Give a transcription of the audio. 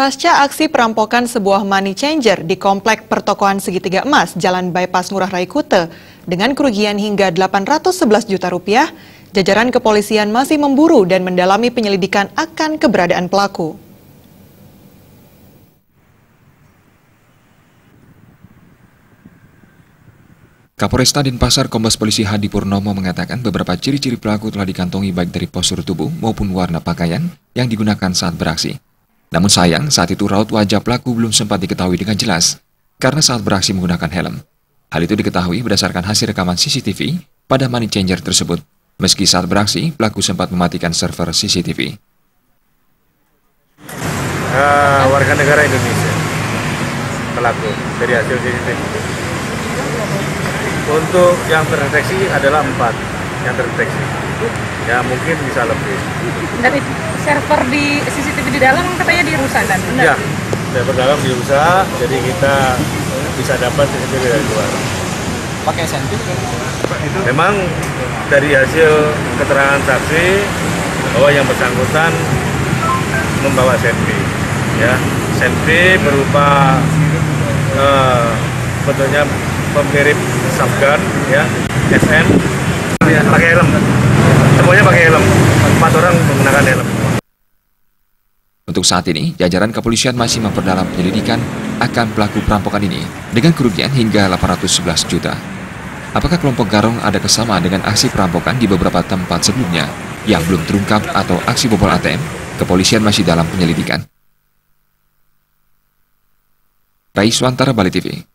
Pasca aksi perampokan sebuah money changer di komplek pertokohan segitiga emas Jalan Bypass Ngurah Rai Kute dengan kerugian hingga 811 juta rupiah, jajaran kepolisian masih memburu dan mendalami penyelidikan akan keberadaan pelaku. Kapolresta Denpasar Kombes Polisi Hadi Purnomo mengatakan beberapa ciri-ciri pelaku telah dikantongi baik dari postur tubuh maupun warna pakaian yang digunakan saat beraksi. Namun sayang, saat itu raut wajah pelaku belum sempat diketahui dengan jelas karena saat beraksi menggunakan helm. Hal itu diketahui berdasarkan hasil rekaman CCTV pada money changer tersebut. Meski saat beraksi, pelaku sempat mematikan server CCTV. Uh, ah, warga negara Indonesia pelaku dari hasil CCTV. Untuk yang terdeteksi adalah empat yang terdeteksi. Ya mungkin bisa lebih. Dari server di CCTV di dalam katanya dirusak dan benar? Ya, server dalam dirusak, jadi kita bisa dapat CCTV dari luar. Pakai senpi? Memang dari hasil keterangan saksi bahwa yang bersangkutan membawa senpi, ya senpi berupa uh, bentuknya pemirip subgun, ya SN, pakai helm, semuanya pakai helm, empat orang menggunakan helm. Untuk saat ini, jajaran kepolisian masih memperdalam penyelidikan akan pelaku perampokan ini dengan kerugian hingga 811 juta. Apakah kelompok Garong ada kesamaan dengan aksi perampokan di beberapa tempat sebelumnya yang belum terungkap atau aksi bobol ATM? Kepolisian masih dalam penyelidikan. Rai Swantara Bali TV